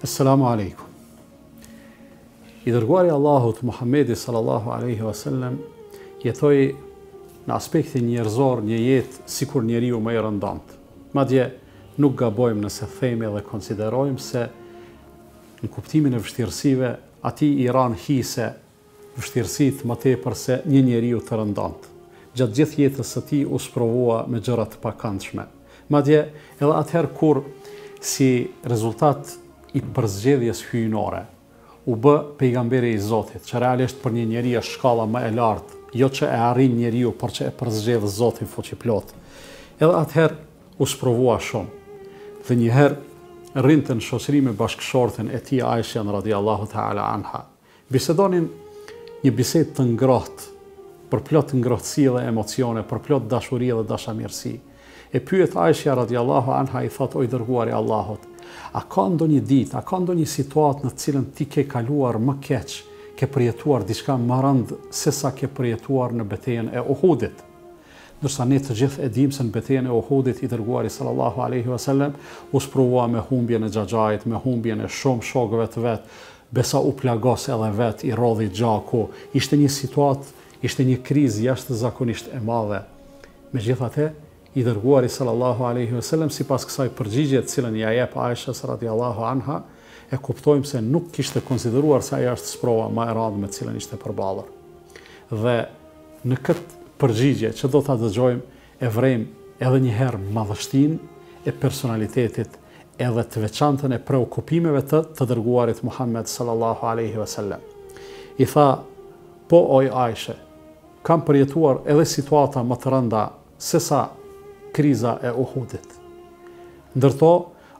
Assalamu alaikum. I dërguari i Allahut Muhammedi sallallahu alaihi wasallam jetoi në aspektin njerëzor një jetë sikur njeriu më i rëndomtë. Madje nuk gabojmë nëse themi dhe konsiderojmë se në kuptimin e vështirësive Atij i ranë hise vështirësitë më tepër se një njeriu të rëndomtë. Gjatë gjithë jetës së tij u sprovua me gjëra të pakëndshme. Madje, edhe atëherë kur, si rezultat i përzgjedhjes hyjnore, u bë Pejgamberi i Zotit, që realisht për një njeri është shkalla më e lartë, jo që e arrin njeriu, por që e përzgjedh Zoti Fuqiplotë, edhe atëherë, U sprovua shumë dhe një herë rrinte në shoqëri me bashkëshorten e tij Aishën radijallahu ta'ala anha. Bisedonin një bisedë të ngrohtë, përplot ngrohtësi dhe emocione, përplot dashuri dhe dashamirësi. E pyet Aishja radijallahu anha i thotë o i dërguari i Allahut, a ka ndonjë ditë, a ka ndonjë situatë në të cilën ti ke kaluar më keq, ke përjetuar diçka më rëndë sesa ke përjetuar në betejën e Uhudit? Ndërsa ne të gjithë e dimë se në betejën e Uhudit i Dërguari sallallahu alejhi ve sellem u sprovua me humbjen e xhaxhait, me humbjen e shumë shokëve të vet, besa u plagos edhe vet, i rrodhi gjaku, ishte një situatë, ishte një krizë jashtëzakonisht e madhe. Megjithatë, i Dërguari sallallahu alejhi ve sellem sipas kësaj përgjigje të cilën ia jep Aishës radijallahu anha, e kuptojmë se nuk kishte konsideruar se ajo asht sprova ma e randë me të cilën ishte përballur. Dhe. Në këtë përgjigje që do ta dëgjojmë e vrejmë edhe një herë madhështinë e personalitetit edhe të veçantën e preokupimeve të të dërguarit Muhammed sallallahu alejhi ve sellem. I tha, Po oj Ajshe, kam përjetuar edhe situata më të rënda sesa kriza e Uhudit. Ndër to,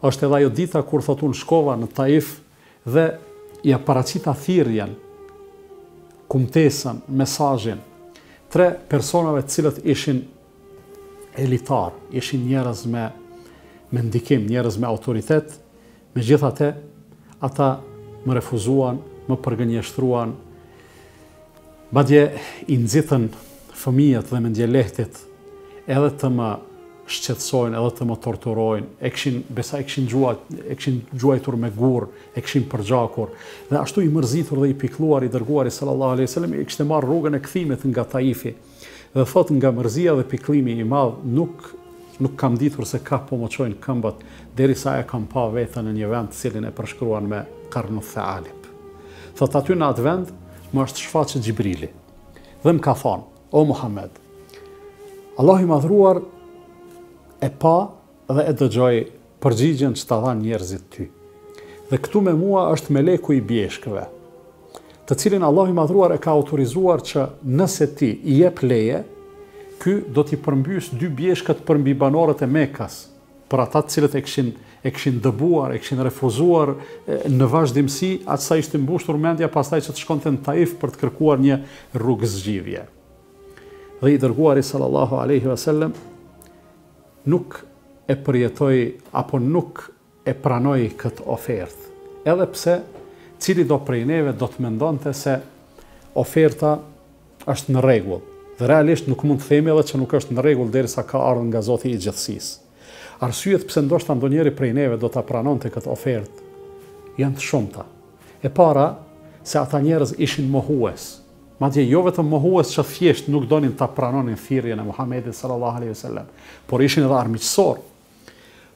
është edhe ajo dita kur thotë unë shkova në Taif Dhe ia paraqita thirrjen, kumtesën, mesazhin, tre personave të cilët ishin elitarë, ishin njerëz me me ndikim, njerëz me autoritet, megjithatë ata më refuzuan, më përgënjeshtruan, Madje i nxitën fëmijët dhe mendjelehtit edhe të më shqetësojnë, edhe të më torturojnë, e kishin, besa e kishin gjuat, e kishin gjuajtur me gurë, e kishin përgjakur, dhe ashtu i mërzitur dhe i pikëlluar i dërguari sallallahu alaihi wasallam, e kishte marrë rrugën e kthimit nga Taifi. Dhe thotë nga mërzia dhe pikëllimi i madh nuk nuk kam ditur se kah po më çojnë këmbët deri sa e kam pa vetën në një vend të cilin e përshkruan me Qarnu Thaalib. Thotë aty në atë vend më është shfaqë Xhibrili dhe më ka thonë, o Muhammed, Allahu i madhruar e pa dhe e dëgjoi Përgjigjen që ta dhanë njerëzit ty. Dhe këtu me mua është meleku i bjeshkëve, të cilin Allahu i Madhëruar e ka autorizuar që nëse ti i jep leje, ky do t'i përmbysë dy bjeshkët përmbi banorët e Mekas, për ata të cilët e kishin e kishin dëbuar, e kishin refuzuar në vazhdimësi, aq sa i ishte mbushur mendja pastaj që të shkonte në Taif për të kërkuar një rrugë zgjidhje. Dhe i dërguari sallallahu alaihi wasallam Nuk e përjetoi apo nuk e pranoi këtë ofertë. Edhe pse cilido prej neve do të mendonte se oferta është në rregull. Dhe realisht nuk mund të themi edhe që nuk është në rregull derisa ka ardhur nga Zoti i Gjithësisë. Arsyet pse ndoshta ndonjëri prej neve do ta pranonte këtë ofertë janë të shumta. E para, se ata njerëz ishin mohues, Madje jo vetëm mohues që thjesht nuk donin ta pranonin thirrjen e Muhamedit sallallahu alaihi wasallam, por ishin edhe armiqësorë.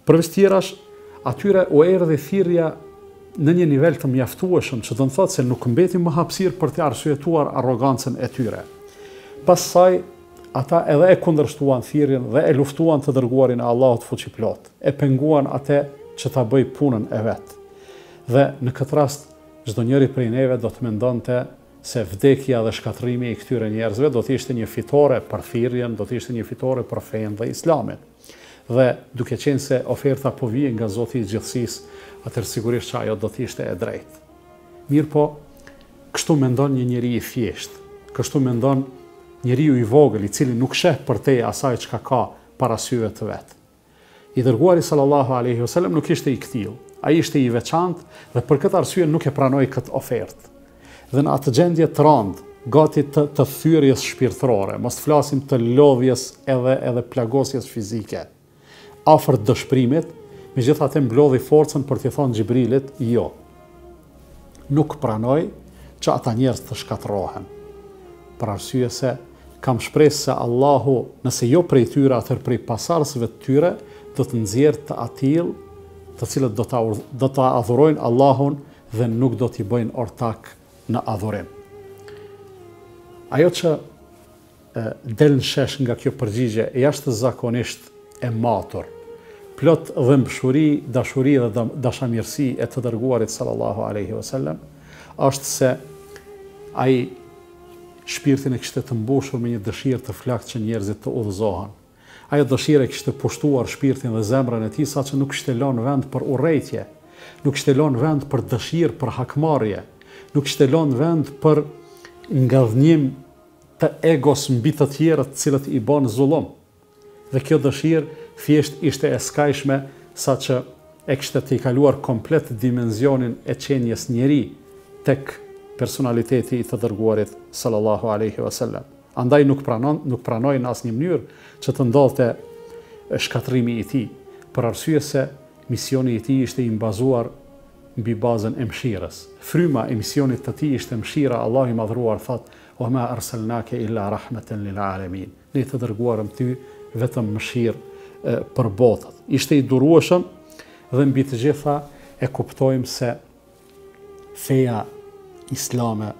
Përveç tjerash, atyre u erdhi thirrja në një nivel të mjaftueshëm, që do të thotë se nuk mbeti më hapësirë për ta arsyetuar arrogancën e tyre. Pastaj, ata edhe e kundërshtuan thirrjen dhe e luftuan të dërguarin e Allahut fuqiplotë, e penguan ate që ta bëjë punën e vet. Dhe në këtë rast Çdonjëri prej neve do të mendonte se vdekja dhe shkatërrimi i këtyre njerëzve do të ishte një fitore për thirrjen, do të ishte një fitore për fenë dhe Islamin. Dhe, duke qenë se oferta po vije nga Zoti i Gjithësisë, atëherë sigurisht që ajo do të ishte e drejtë. Mirëpo, kështu mendon një njeri i thjeshtë, kështu mendon njeriu i vogël, i cili nuk sheh përtej asaj çka ka para syve të vet. I Dërguari sallallahu alejhi ve selem nuk ishte i këtillë. Ai ishte i veçantë dhe për këtë arsye nuk e pranoi këtë ofertë. Dhe në atë gjendje të randë, gati të të thyerjes shpirtërore, mos të flasim të lodhjes edhe edhe plagosjes fizike, afër dëshpërimit, megjithatë mblodhi forcën për t'i thonë Xhibrilit jo. Nuk pranoj që ata njerëz të shkatërrohen. Për arsye se kam shpresë se Allahu, nëse jo prej tyre, atëherë prej pasardhësve të tyre, do të nxjerrë të atillë të cilët do ta do ta adhurojnë Allahun dhe nuk do t'i bëjnë ortak në adhurim. Ajo që Del në shesh nga kjo përgjigje jashtëzakonisht e matur, plot dhembshuri, dashuri dhe dashamirësi e të Dërguarit sallallahu alejhi ve sellem, është se ai shpirtin e kishte të mbushur me një dëshirë të flaktë që njerëzit të udhëzohen. Ajo dëshirë e kishte pushtuar shpirtin dhe zemrën e tij saqë nuk kishte lënë vend për urrejtje, nuk kishte lënë vend për dëshirë për hakmarrje, nuk kishte lënë vend për ngadhnjim të egos mbi të tjerët të cilët i bënë zullum dhe kjo dëshirë thjesht ishte e skajshme sa që e kishte tejkaluar komplet dimenzionin e qenies njeri tek personaliteti i të dërguarit sallallahu alejhi ve sellem andaj nuk prano nuk pranoi në asnjë mënyrë që të ndodhte shkatërrimi i tij për arsye se misioni i tij ishte i mbazuar mbi bazën e mëshirës fryma e misionit të tij ishte mëshira Allahu i madhëruar thotë Wa ma arsalnake illa rahmatan lil alamin, Ne të dërguarëm ty vetëm mëshirë për botët. Ishte i durueshëm dhe mbi të gjitha e kuptojmë se feja islame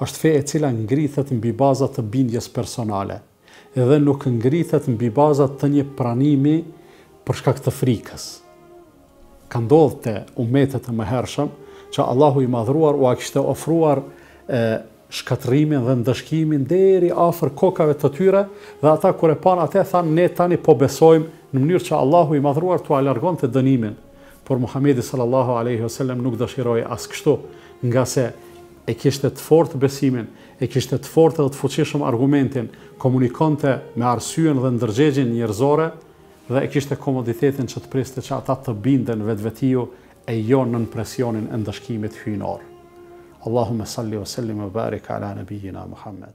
është feja e cila ngrithet mbi baza të bindjes personale. edhe nuk ngritet mbi baza të një pranimi për shkak të frikës. Ka ndodh te ummetet e mëhershëm që Allahu i Madhëruar ua kishte ofruar shkatërrimin dhe ndëshkimin deri afër kokave të tyre dhe ata kur e panë atë thanë ne tani po besojmë në mënyrë që Allahu i Madhëruar t'ua largonte dënimin. Por Muhamedi sallallahu alaihi wasallam nuk dëshiroi as kështu, ngase e kishte të fortë besimin E kishte të fortë dhe të fuqishëm argumentin, komunikonte me arsyen dhe ndërgjegjen njerëzore dhe e kishte komoditetin që të priste që ata të binden vetvetiu e jo nën presionin e ndëshkimit hyjnor. Allahumme salli wa sallim wa barik ala nabiyina Muhammed.